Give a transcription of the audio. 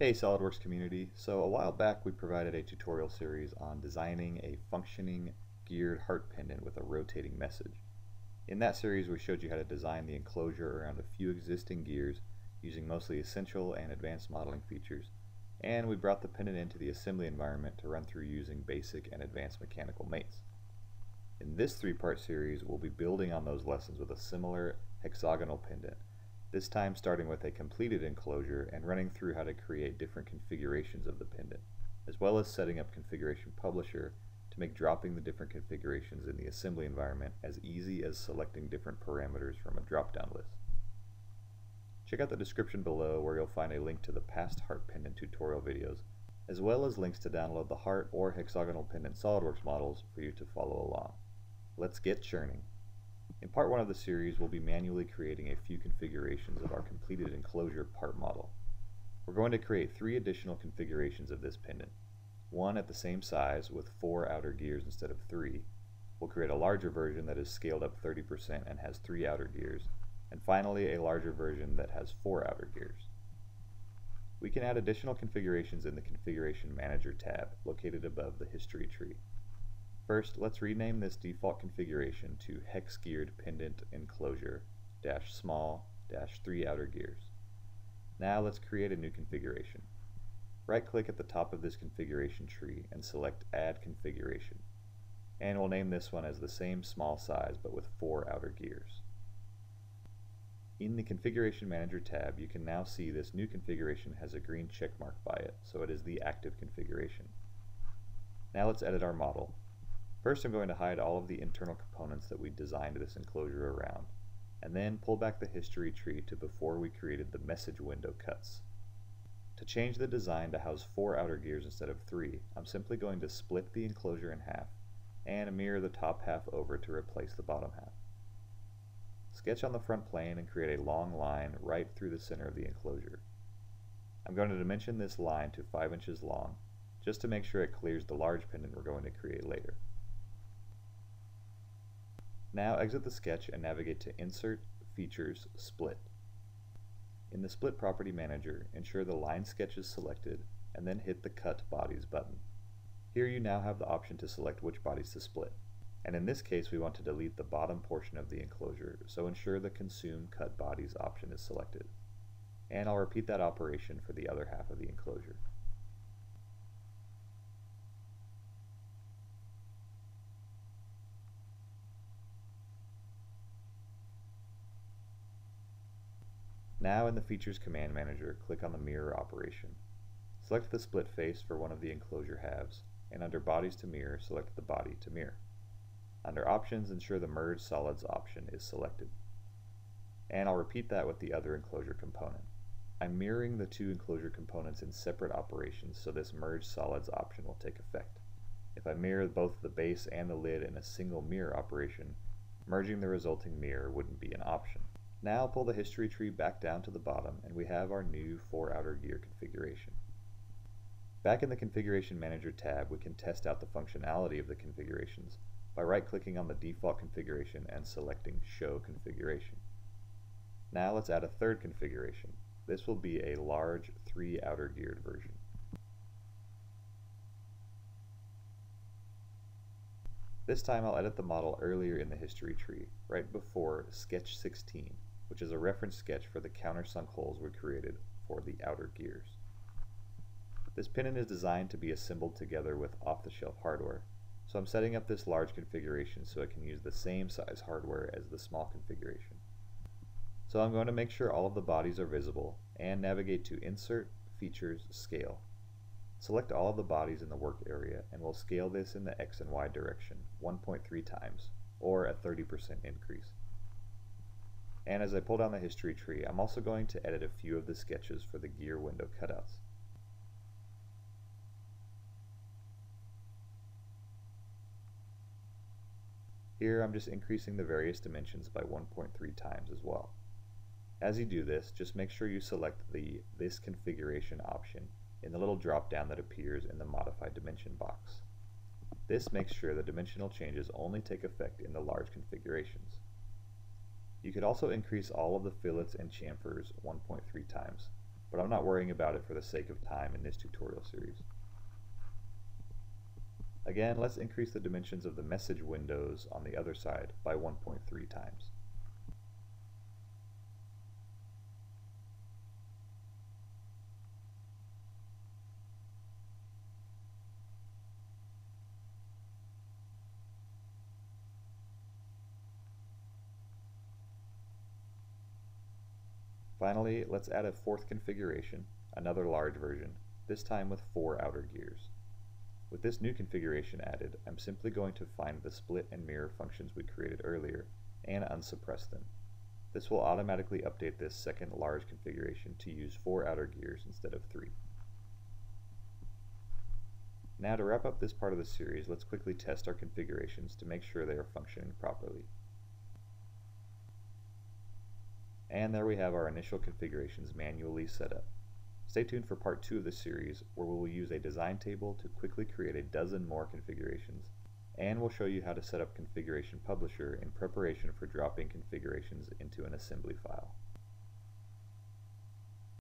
Hey SOLIDWORKS community, so a while back we provided a tutorial series on designing a functioning geared heart pendant with a rotating message. In that series we showed you how to design the enclosure around a few existing gears using mostly essential and advanced modeling features, and we brought the pendant into the assembly environment to run through using basic and advanced mechanical mates. In this three-part series we'll be building on those lessons with a similar hexagonal pendant this time starting with a completed enclosure and running through how to create different configurations of the pendant, as well as setting up Configuration Publisher to make dropping the different configurations in the assembly environment as easy as selecting different parameters from a drop-down list. Check out the description below where you'll find a link to the past heart pendant tutorial videos, as well as links to download the heart or hexagonal pendant SOLIDWORKS models for you to follow along. Let's get churning! In part 1 of the series, we'll be manually creating a few configurations of our completed enclosure part model. We're going to create three additional configurations of this pendant. One at the same size with four outer gears instead of three. We'll create a larger version that is scaled up 30% and has three outer gears. And finally, a larger version that has four outer gears. We can add additional configurations in the Configuration Manager tab located above the history tree. First, let's rename this default configuration to hex geared pendant enclosure dash small dash 3 outer gears. Now let's create a new configuration. Right click at the top of this configuration tree and select add configuration. And we'll name this one as the same small size but with 4 outer gears. In the Configuration Manager tab, you can now see this new configuration has a green check mark by it, so it is the active configuration. Now let's edit our model. First I'm going to hide all of the internal components that we designed this enclosure around, and then pull back the history tree to before we created the message window cuts. To change the design to house four outer gears instead of three, I'm simply going to split the enclosure in half and mirror the top half over to replace the bottom half. Sketch on the front plane and create a long line right through the center of the enclosure. I'm going to dimension this line to 5 inches long, just to make sure it clears the large pendant we're going to create later. Now exit the sketch and navigate to Insert, Features, Split. In the Split Property Manager, ensure the line sketch is selected, and then hit the Cut Bodies button. Here you now have the option to select which bodies to split. And in this case we want to delete the bottom portion of the enclosure, so ensure the Consume Cut Bodies option is selected. And I'll repeat that operation for the other half of the enclosure. Now in the Features Command Manager, click on the Mirror operation. Select the split face for one of the enclosure halves, and under Bodies to Mirror, select the body to mirror. Under Options, ensure the Merge Solids option is selected. And I'll repeat that with the other enclosure component. I'm mirroring the two enclosure components in separate operations so this Merge Solids option will take effect. If I mirror both the base and the lid in a single mirror operation, merging the resulting mirror wouldn't be an option. Now pull the history tree back down to the bottom and we have our new 4 outer gear configuration. Back in the Configuration Manager tab we can test out the functionality of the configurations by right-clicking on the default configuration and selecting Show Configuration. Now let's add a third configuration. This will be a large 3 outer geared version. This time I'll edit the model earlier in the history tree, right before Sketch 16, which is a reference sketch for the countersunk holes we created for the outer gears. This pendant is designed to be assembled together with off-the-shelf hardware, so I'm setting up this large configuration so it can use the same size hardware as the small configuration. So I'm going to make sure all of the bodies are visible and navigate to Insert, Features, Scale. Select all of the bodies in the work area and we'll scale this in the X and Y direction 1.3 times, or a 30% increase. And as I pull down the history tree, I'm also going to edit a few of the sketches for the gear window cutouts. Here I'm just increasing the various dimensions by 1.3 times as well. As you do this, just make sure you select the This Configuration option in the little drop down that appears in the Modify Dimension box. This makes sure the dimensional changes only take effect in the large configurations. You could also increase all of the fillets and chamfers 1.3 times but I'm not worrying about it for the sake of time in this tutorial series. Again, let's increase the dimensions of the message windows on the other side by 1.3 times. Finally, let's add a fourth configuration, another large version, this time with four outer gears. With this new configuration added, I'm simply going to find the split and mirror functions we created earlier and unsuppress them. This will automatically update this second large configuration to use four outer gears instead of three. Now to wrap up this part of the series, let's quickly test our configurations to make sure they are functioning properly. And there we have our initial configurations manually set up. Stay tuned for part 2 of this series where we will use a design table to quickly create a dozen more configurations and we'll show you how to set up Configuration Publisher in preparation for dropping configurations into an assembly file.